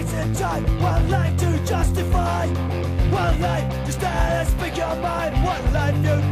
wasting time. One life to justify. One life to stand and speak your mind. One life you.